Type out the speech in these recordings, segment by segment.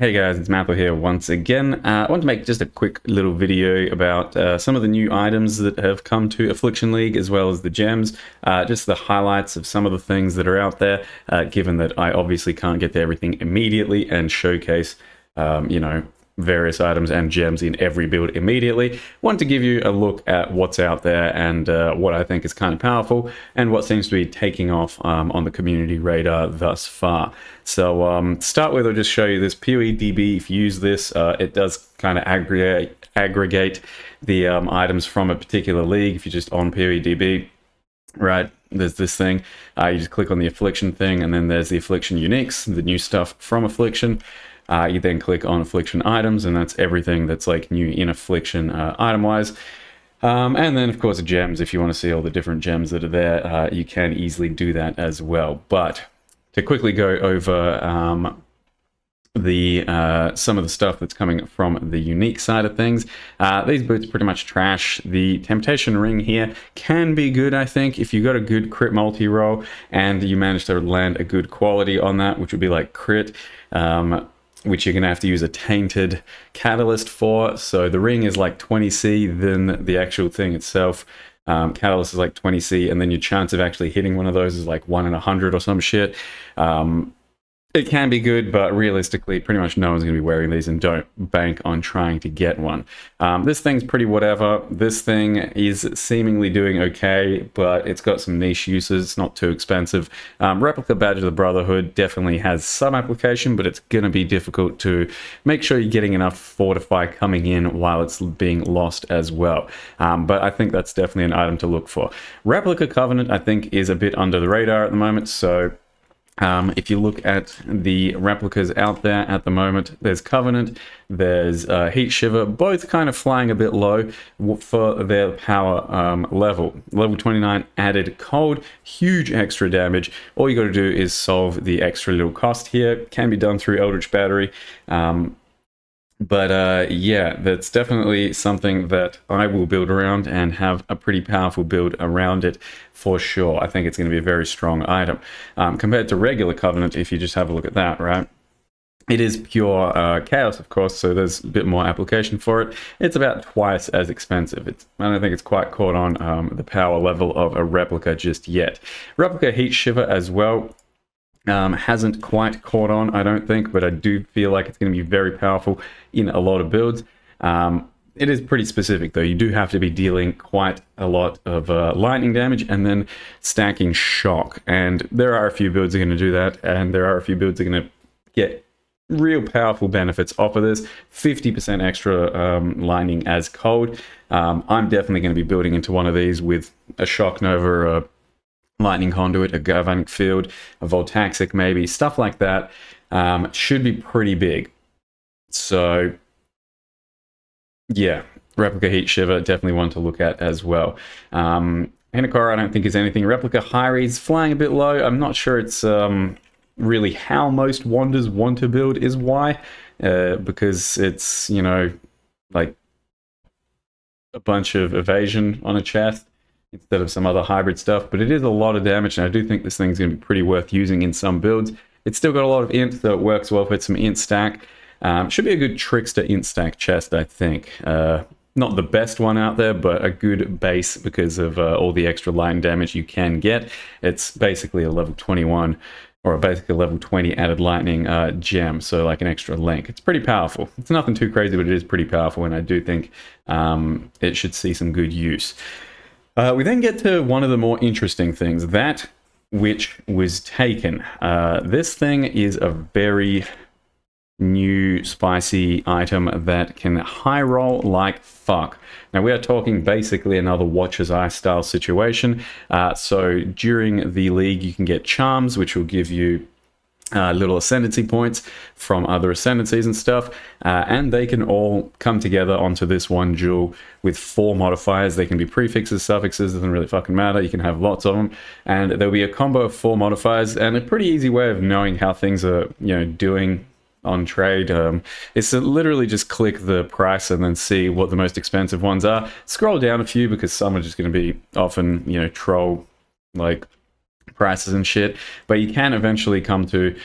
Hey guys, it's Mathil here once again. Uh, I want to make just a quick little video about uh, some of the new items that have come to Affliction League as well as the gems, uh, just the highlights of some of the things that are out there, uh, given that I obviously can't get to everything immediately and showcase, um, you know, various items and gems in every build immediately. Want to give you a look at what's out there and uh, what I think is kind of powerful and what seems to be taking off um, on the community radar thus far. So um, start with, I'll just show you this PoEDB. If you use this, uh, it does kind of aggregate aggregate the um, items from a particular league. If you're just on PoEDB, right, there's this thing. Uh, you just click on the Affliction thing, and then there's the Affliction Uniques, the new stuff from Affliction. Uh, you then click on Affliction items, and that's everything that's like new in Affliction uh, item wise. Um, and then, of course, gems. If you want to see all the different gems that are there, uh, you can easily do that as well. But to quickly go over um, the uh, some of the stuff that's coming from the unique side of things. Uh, these boots pretty much trash. The Temptation Ring here can be good, I think, if you got a good crit multi-roll and you manage to land a good quality on that, which would be like crit. Um, which you're going to have to use a tainted catalyst for. So the ring is like 20c, then the actual thing itself, um, catalyst is like 20c, and then your chance of actually hitting one of those is like 1 in a 100 or some shit. Um, it can be good, but realistically, pretty much no one's going to be wearing these and don't bank on trying to get one. Um, this thing's pretty whatever. This thing is seemingly doing okay, but it's got some niche uses. It's not too expensive. Um, Replica Badge of the Brotherhood definitely has some application, but it's going to be difficult to make sure you're getting enough Fortify coming in while it's being lost as well. Um, but I think that's definitely an item to look for. Replica Covenant, I think, is a bit under the radar at the moment, so um, if you look at the replicas out there at the moment, there's Covenant, there's uh, Heat Shiver, both kind of flying a bit low for their power um, level. Level 29 added cold, huge extra damage. All you got to do is solve the extra little cost here. Can be done through Eldritch Battery. Um, but uh, yeah, that's definitely something that I will build around and have a pretty powerful build around it for sure. I think it's going to be a very strong item. Um, compared to regular Covenant, if you just have a look at that, right? It is pure uh, chaos, of course, so there's a bit more application for it. It's about twice as expensive. It's, I don't think it's quite caught on um, the power level of a replica just yet. Replica Heat Shiver as well um, hasn't quite caught on, I don't think, but I do feel like it's going to be very powerful in a lot of builds. Um, it is pretty specific, though. You do have to be dealing quite a lot of uh, lightning damage and then stacking shock. And there are a few builds that are going to do that, and there are a few builds that are going to get real powerful benefits off of this 50% extra um, lightning as cold um, i'm definitely going to be building into one of these with a shock nova a lightning conduit, a galvanic field, a voltaxic maybe, stuff like that um, should be pretty big. So yeah, replica heat shiver definitely one to look at as well. Um, Hinekora I don't think is anything. Replica Hyrri's flying a bit low. I'm not sure it's um, really how most wanders want to build is why, uh, because it's you know like a bunch of evasion on a chest instead of some other hybrid stuff. But it is a lot of damage, and I do think this thing's going to be pretty worth using in some builds. It's still got a lot of int, so it works well with some int stack. Um, should be a good trickster int stack chest, I think. Uh, not the best one out there, but a good base because of uh, all the extra line damage you can get. It's basically a level 21 or basically level 20 added lightning uh, gem, so like an extra link. It's pretty powerful. It's nothing too crazy, but it is pretty powerful, and I do think um, it should see some good use. Uh, we then get to one of the more interesting things, that which was taken. Uh, this thing is a very new spicy item that can high roll like fuck. Now we are talking basically another Watcher's Eye style situation. Uh, so during the league you can get charms which will give you uh, little ascendancy points from other ascendancies and stuff, uh, and they can all come together onto this one jewel with four modifiers. They can be prefixes, suffixes, doesn't really fucking matter. You can have lots of them, and there'll be a combo of four modifiers, and a pretty easy way of knowing how things are, you know, doing on trade um, is to literally just click the price and then see what the most expensive ones are. Scroll down a few because some are just going to be often, you know, troll like prices and shit. But you can eventually come to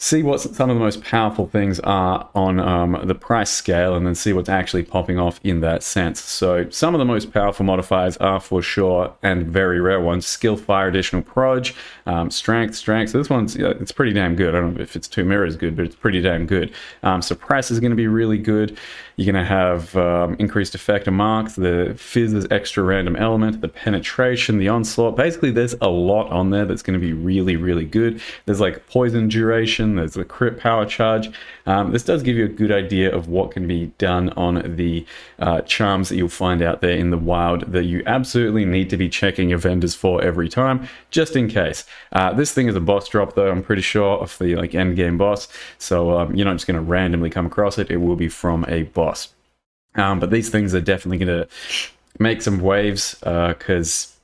see what some of the most powerful things are on um, the price scale and then see what's actually popping off in that sense. So some of the most powerful modifiers are for sure and very rare ones. Skill Fire Additional Proj, um, Strength, Strength. So this one's it's pretty damn good. I don't know if it's two mirrors good, but it's pretty damn good. Um, Suppress is going to be really good. You're going to have um, increased effect of marks, the Fizz's extra random element, the penetration, the onslaught. Basically, there's a lot on there that's going to be really, really good. There's like poison duration, there's the crit power charge. Um, this does give you a good idea of what can be done on the uh, charms that you'll find out there in the wild that you absolutely need to be checking your vendors for every time, just in case. Uh, this thing is a boss drop, though. I'm pretty sure of the like end game boss, so um, you're not just going to randomly come across it. It will be from a boss. Um, but these things are definitely going to make some waves because uh,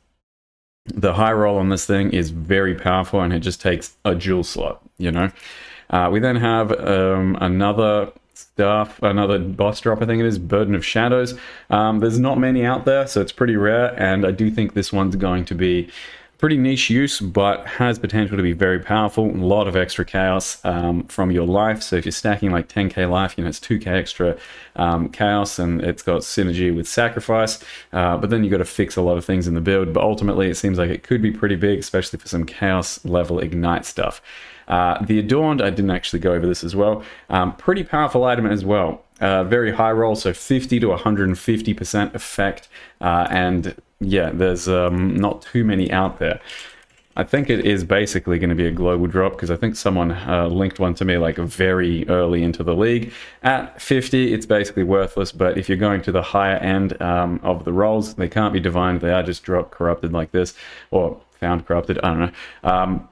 the high roll on this thing is very powerful and it just takes a jewel slot, you know. Uh, we then have um, another stuff, another boss drop, I think it is, Burden of Shadows. Um, there's not many out there, so it's pretty rare, and I do think this one's going to be pretty niche use, but has potential to be very powerful. A lot of extra chaos um, from your life. So if you're stacking like 10k life, you know, it's 2k extra um, chaos and it's got synergy with sacrifice. Uh, but then you've got to fix a lot of things in the build. But ultimately, it seems like it could be pretty big, especially for some chaos level ignite stuff. Uh, the Adorned, I didn't actually go over this as well. Um, pretty powerful item as well. Uh, very high roll, so 50 to 150% effect, uh, and yeah, there's um, not too many out there. I think it is basically going to be a global drop because I think someone uh, linked one to me like very early into the league. At 50, it's basically worthless, but if you're going to the higher end um, of the rolls, they can't be divined. They are just drop corrupted like this, or found corrupted. I don't know. Um,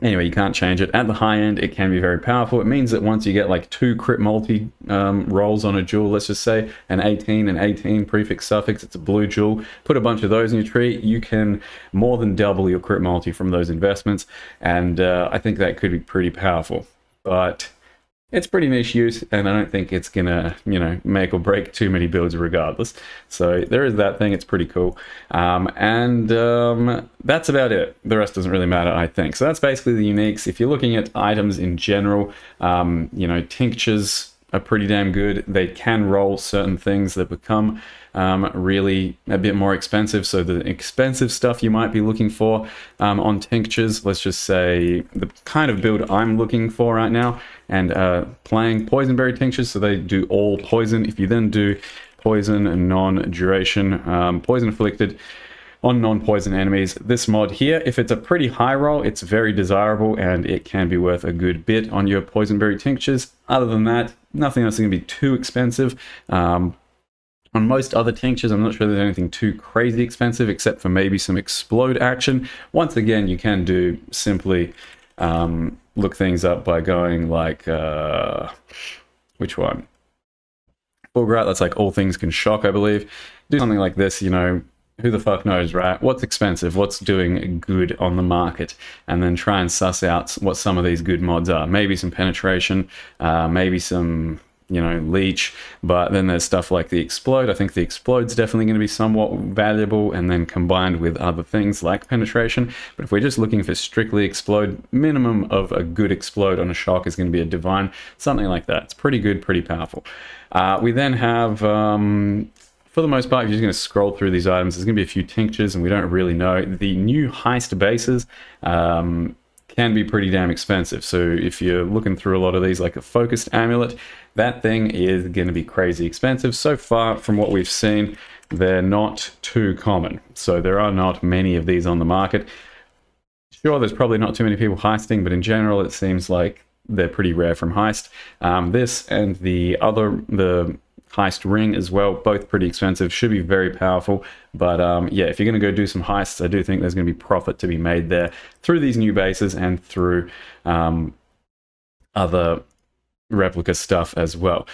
Anyway, you can't change it. At the high end, it can be very powerful. It means that once you get like two crit multi um, rolls on a jewel, let's just say an 18 and 18 prefix suffix, it's a blue jewel, put a bunch of those in your tree, you can more than double your crit multi from those investments. And uh, I think that could be pretty powerful. But it's pretty niche use, and I don't think it's gonna, you know, make or break too many builds regardless. So there is that thing. It's pretty cool, um, and um, that's about it. The rest doesn't really matter, I think. So that's basically the uniques. If you're looking at items in general, um, you know, tinctures are pretty damn good. They can roll certain things that become um, really a bit more expensive. So the expensive stuff you might be looking for um, on tinctures, let's just say the kind of build I'm looking for right now, and uh, playing poisonberry tinctures, so they do all poison. If you then do poison and non-duration, um, poison afflicted, on non-poison enemies. This mod here, if it's a pretty high roll, it's very desirable and it can be worth a good bit on your poisonberry tinctures. Other than that, nothing else is going to be too expensive. Um, on most other tinctures, I'm not sure there's anything too crazy expensive except for maybe some explode action. Once again, you can do simply um, look things up by going like, uh, which one? Fulgurite, that's like all things can shock, I believe. Do something like this, you know, who the fuck knows, right? What's expensive? What's doing good on the market? And then try and suss out what some of these good mods are. Maybe some penetration, uh, maybe some you know, leech. But then there's stuff like the explode. I think the explode's definitely going to be somewhat valuable, and then combined with other things like penetration. But if we're just looking for strictly explode, minimum of a good explode on a shock is going to be a divine, something like that. It's pretty good, pretty powerful. Uh, we then have um, for the most part, if you're just going to scroll through these items, there's going to be a few tinctures, and we don't really know. The new heist bases um, can be pretty damn expensive. So if you're looking through a lot of these, like a focused amulet, that thing is going to be crazy expensive. So far, from what we've seen, they're not too common. So there are not many of these on the market. Sure, there's probably not too many people heisting, but in general, it seems like they're pretty rare from heist. Um, this and the other, the heist ring as well both pretty expensive should be very powerful. But um, yeah if you're going to go do some heists i do think there's going to be profit to be made there through these new bases and through um, other replica stuff as well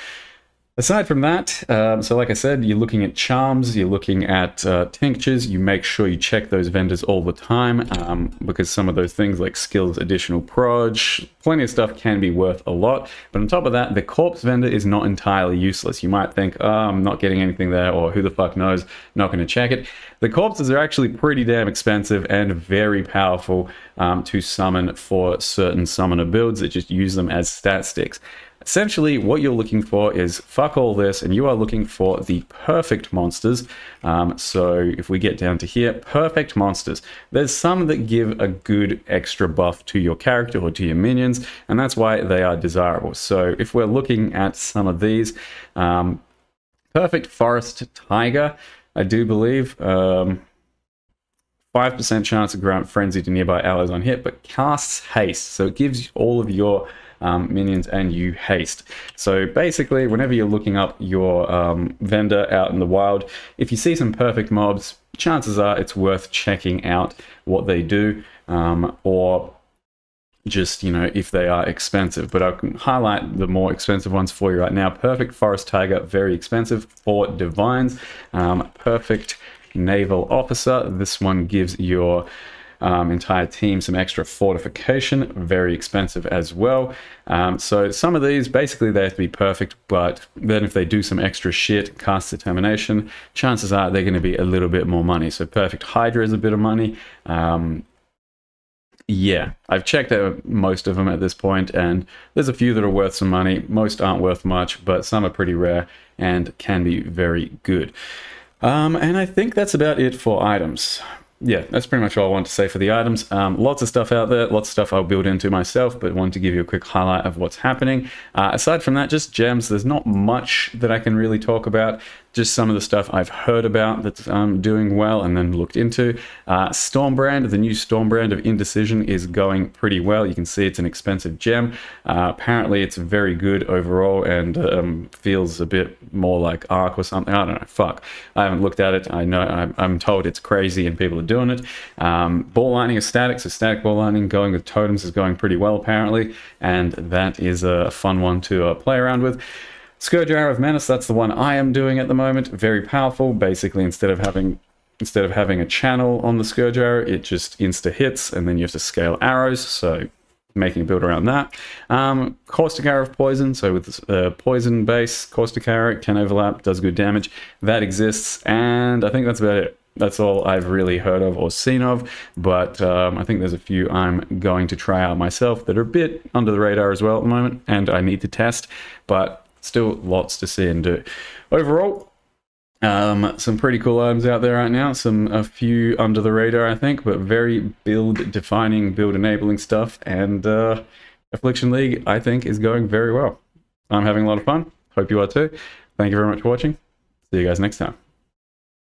Aside from that, um, so like I said, you're looking at charms, you're looking at uh, tinctures, you make sure you check those vendors all the time um, because some of those things like skills, additional proj, plenty of stuff can be worth a lot. But on top of that, the corpse vendor is not entirely useless. You might think, oh, I'm not getting anything there or who the fuck knows, not going to check it. The corpses are actually pretty damn expensive and very powerful um, to summon for certain summoner builds that just use them as stat sticks. Essentially, what you're looking for is fuck all this, and you are looking for the perfect monsters. Um, so if we get down to here, perfect monsters. There's some that give a good extra buff to your character or to your minions, and that's why they are desirable. So if we're looking at some of these, um, perfect forest tiger, I do believe. Um, 5% chance of grant frenzy to nearby allies on hit, but casts haste. So it gives all of your um, minions and you haste. So basically, whenever you're looking up your um, vendor out in the wild, if you see some perfect mobs, chances are it's worth checking out what they do um, or just you know if they are expensive. But i can highlight the more expensive ones for you right now. Perfect forest tiger very expensive. For divines um, perfect naval officer. This one gives your um, entire team some extra fortification, very expensive as well. Um, so some of these, basically they have to be perfect, but then if they do some extra shit, cast determination, chances are they're going to be a little bit more money. So perfect Hydra is a bit of money. Um, yeah, I've checked out most of them at this point, and there's a few that are worth some money. Most aren't worth much, but some are pretty rare and can be very good. Um, and I think that's about it for items yeah, that's pretty much all I want to say for the items. Um, lots of stuff out there, lots of stuff I'll build into myself, but want to give you a quick highlight of what's happening. Uh, aside from that, just gems, there's not much that I can really talk about just some of the stuff I've heard about that's um, doing well and then looked into. Uh, Stormbrand, the new Stormbrand of Indecision is going pretty well. You can see it's an expensive gem. Uh, apparently it's very good overall and um, feels a bit more like Arc or something. I don't know, fuck. I haven't looked at it. I know, I'm, I'm told it's crazy and people are doing it. Um, ball lightning is static, so static ball lightning going with totems is going pretty well apparently, and that is a fun one to uh, play around with. Scourge Arrow of Menace, that's the one I am doing at the moment. Very powerful. Basically, instead of having instead of having a channel on the Scourge Arrow, it just insta hits, and then you have to scale arrows. So making a build around that. Um, Caustic Arrow of Poison, so with uh, poison base, Caustic Arrow can overlap, does good damage. That exists, and I think that's about it. That's all I've really heard of or seen of, but um, I think there's a few I'm going to try out myself that are a bit under the radar as well at the moment, and I need to test, but still lots to see and do. Overall, um, some pretty cool items out there right now. Some a few under the radar, I think, but very build defining, build enabling stuff. And uh, Affliction League, I think, is going very well. I'm having a lot of fun. Hope you are too. Thank you very much for watching. See you guys next time.